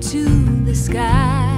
to the sky.